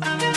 Bye.